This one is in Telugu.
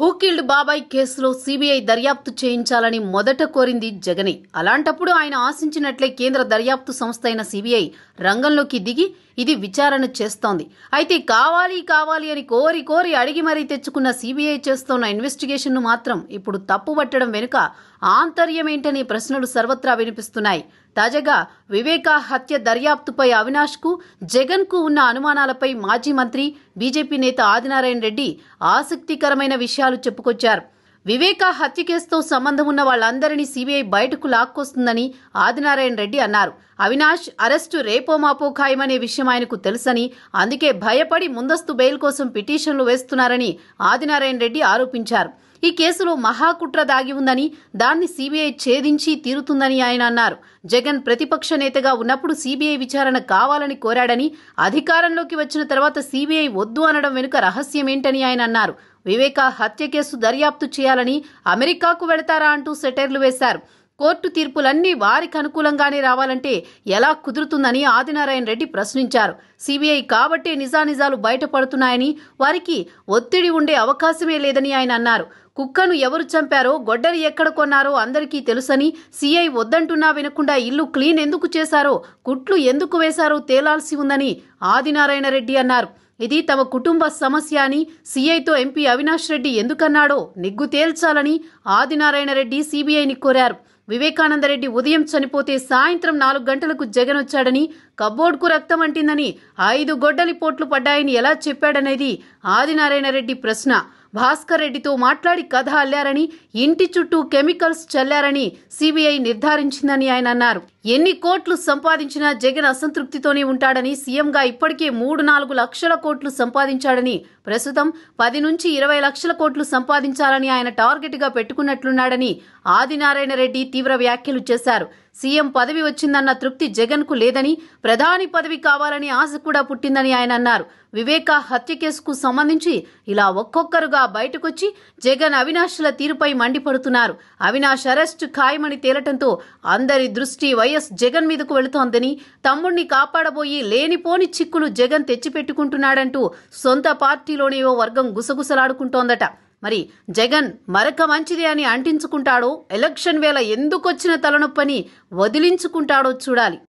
హూకిల్డ్ బాబాయ్ కేసులో సీబీఐ దర్యాప్తు చేయించాలని మొదట కోరింది జగనే. అలాంటప్పుడు ఆయన ఆశించినట్లే కేంద్ర దర్యాప్తు సంస్థ అయిన సీబీఐ రంగంలోకి దిగి ఇది విచారణ చేస్తోంది. అయితే కావాలి కావాలి అని కోరి కోరి అడిగి మరీ తెచ్చుకున్న సీబీఐ చేస్తోన్న ఇన్వెస్టిగేషన్ను మాత్రం ఇప్పుడు తప్పుపట్టడం వెనుక ఆంతర్యమేంటనే ప్రశ్నలు సర్వత్రా వినిపిస్తున్నాయి. తాజాగా వివేకా హత్య దర్యాప్తుపై అవినాష్కు జగన్కు ఉన్న అనుమానాలపై మాజీ మంత్రి బీజేపీ నేత ఆదినారాయణ రెడ్డి ఆసక్తికరమైన విషయాలు చెప్పుకొచ్చారు. వివేకా హత్య కేసుతో సంబంధం ఉన్న వాళ్ళందరినీ సీబీఐ బయటకు లాక్కొస్తుందని ఆదినారాయణ రెడ్డి అన్నారు. అవినాష్ అరెస్టు రేపో మాపో ఖాయమనే విషయం ఆయనకు తెలుసని అందుకే భయపడి ముందస్తు బెయిల్ కోసం పిటిషన్లు వేస్తున్నారని ఆదినారాయణ రెడ్డి ఆరోపించారు. ఈ కేసులో మహాకుట్ర దాగి ఉందని దాన్ని సీబీఐ ఛేదించి తీరుతుందని ఆయన అన్నారు. జగన్ ప్రతిపక్ష నేతగా ఉన్నప్పుడు సీబీఐ విచారణ కావాలని కోరాడని అధికారంలోకి వచ్చిన తర్వాత సీబీఐ వద్దు అనడం వెనుక రహస్యమేంటని ఆయన అన్నారు. వివేకా హత్య కేసు దర్యాప్తు చేయాలని అమెరికాకు వెళతారా అంటూ సెటైర్లు వేశారు. కోర్టు తీర్పులన్నీ వారికి అనుకూలంగానే రావాలంటే ఎలా కుదురుతుందని ఆదినారాయణ రెడ్డి ప్రశ్నించారు. సిబిఐ కాబట్టే నిజానిజాలు బయటపడుతున్నాయని వారికి ఒత్తిడి ఉండే అవకాశమే లేదని ఆయన అన్నారు. కుక్కను ఎవరు చంపారో గొడ్డని ఎక్కడ కొన్నారో అందరికీ తెలుసని సీఐ వద్దంటున్నా వినకుండా ఇల్లు క్లీన్ ఎందుకు చేశారో కుట్లు ఎందుకు వేశారో తేలాల్సి ఉందని ఆదినారాయణ రెడ్డి అన్నారు. ఇది తమ కుటుంబ సమస్య అని సీఐతో ఎంపీ అవినాష్ రెడ్డి ఎందుకన్నాడో నిగ్గు తేల్చాలని ఆదినారాయణ రెడ్డి సీబీఐని కోరారు. వివేకానందరెడ్డి ఉదయం చనిపోతే సాయంత్రం నాలుగు గంటలకు జగన్ వచ్చాడని కబోర్డ్కు రక్తం అంటిందని ఐదు గొడ్డలి పోట్లు పడ్డాయని ఎలా చెప్పాడనేది ఆదినారాయణ రెడ్డి ప్రశ్న. భాస్కర్ రెడ్డితో మాట్లాడి కథ అల్లారని ఇంటి చుట్టూ కెమికల్స్ చల్లారని సిబిఐ నిర్ధారించిందని ఆయన అన్నారు. ఎన్ని కోట్లు సంపాదించినా జగన్ అసంతృప్తితోనే ఉంటాడని సీఎంగా ఇప్పటికే మూడు నాలుగు లక్షల కోట్లు సంపాదించాడని ప్రస్తుతం పది నుంచి ఇరవై లక్షల కోట్లు సంపాదించాలని ఆయన టార్గెట్గా పెట్టుకున్నట్లున్నాడని ఆదినారాయణ రెడ్డి తీవ్ర వ్యాఖ్యలు చేశారు. సీఎం పదవి వచ్చిందన్న తృప్తి జగన్కు లేదని ప్రధాని పదవి కావాలని ఆశ కూడా పుట్టిందని ఆయన అన్నారు. వివేక హత్య కేసుకు సంబంధించి ఇలా ఒక్కొక్కరుగా బయటకొచ్చి జగన్ అవినాష్ల తీరుపై మండిపడుతున్నారు. అవినాష్ అరెస్ట్ ఖాయమని తేలటంతో అందరి దృష్టి వైఎస్ జగన్ మీదకు వెళుతోందని తమ్ముణ్ణి కాపాడబోయి లేనిపోని చిక్కులు జగన్ తెచ్చిపెట్టుకుంటున్నాడంటూ సొంత పార్టీ పార్టీలోనే ఓ వర్గం గుసగుసలాడుకుంటోందట. మరి జగన్ మరక మంచిది అని అంటించుకుంటాడో ఎలక్షన్ వేళ ఎందుకొచ్చిన తలనొప్పని వదిలించుకుంటాడో చూడాలి.